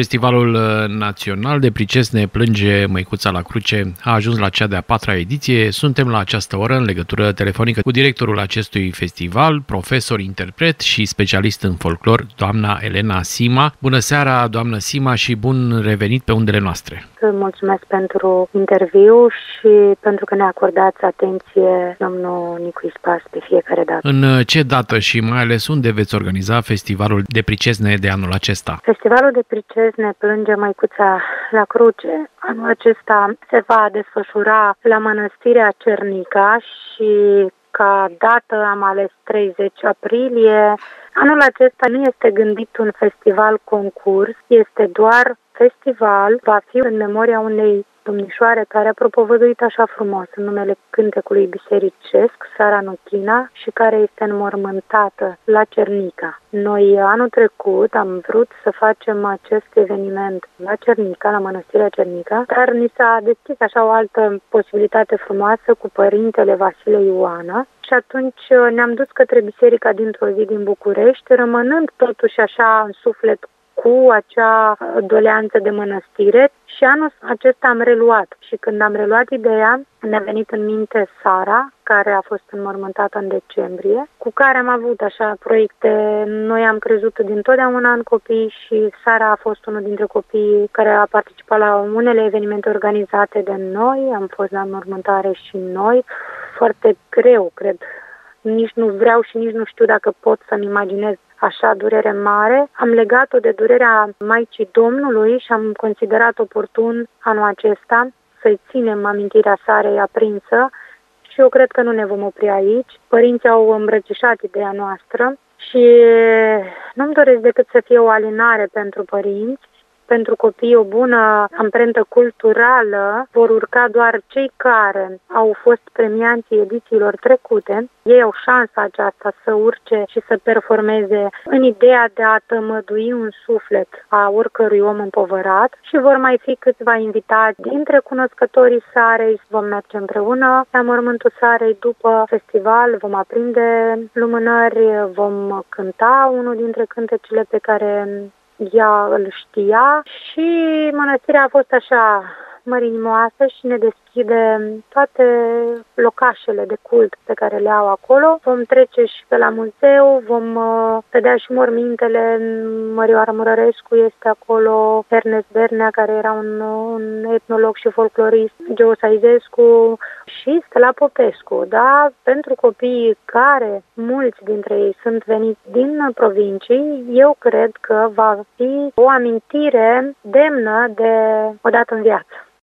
Festivalul uh, Național de Prices ne plânge Măicuța la Cruce a ajuns la cea de-a patra ediție. Suntem la această oră în legătură telefonică cu directorul acestui festival, profesor, interpret și specialist în folclor, doamna Elena Sima. Bună seara, doamnă Sima, și bun revenit pe undele noastre. Mulțumesc pentru interviu și pentru că ne acordați atenție, domnul Nicu Ispas, pe fiecare dată. În uh, ce dată și mai ales unde veți organiza festivalul de pricesne de anul acesta? Festivalul de prices ne plânge Măicuța la cruce. Anul acesta se va desfășura la Mănăstirea Cernica și ca dată am ales 30 aprilie. Anul acesta nu este gândit un festival concurs, este doar festival, va fi în memoria unei domnișoare care a propovăduit așa frumos în numele cântecului bisericesc, Sara Nuchina, și care este înmormântată la Cernica. Noi anul trecut am vrut să facem acest eveniment la Cernica, la Mănăstirea Cernica, dar ni s-a deschis așa o altă posibilitate frumoasă cu părintele Vasile Ioana, și atunci ne-am dus către biserica dintr-o zi din București, rămânând totuși așa în suflet cu acea doleanță de mănăstire și anul acesta am reluat și când am reluat ideea, ne-a venit în minte Sara, care a fost înmormântată în decembrie, cu care am avut așa proiecte. Noi am crezut din totdeauna în copii și Sara a fost unul dintre copiii care a participat la unele evenimente organizate de noi. Am fost la înmormântare și noi. Foarte greu, cred. Nici nu vreau și nici nu știu dacă pot să-mi imaginez așa durere mare. Am legat-o de durerea Maicii Domnului și am considerat oportun anul acesta să-i ținem amintirea Sarei aprinsă și eu cred că nu ne vom opri aici. Părinții au îmbrățișat ideea noastră și nu-mi doresc decât să fie o alinare pentru părinți pentru copii o bună amprentă culturală vor urca doar cei care au fost premianții edițiilor trecute. Ei au șansa aceasta să urce și să performeze în ideea de a tămădui un suflet a oricărui om împovărat și vor mai fi câțiva invitați dintre cunoscătorii Sarei. Vom merge împreună la mormântul Sarei după festival, vom aprinde lumânări, vom cânta unul dintre cântecele pe care ea îl știa și mănăstirea a fost așa mărinimoasă și ne deschide toate locașele de cult pe care le au acolo. Vom trece și pe la muzeu, vom uh, vedea și mormintele. Mărioara Murărescu este acolo, Ernest Bernea, care era un, un etnolog și folclorist, Geo Saizescu și Stella Popescu. Da? Pentru copiii care, mulți dintre ei, sunt veniți din provincii, eu cred că va fi o amintire demnă de o dată în viață.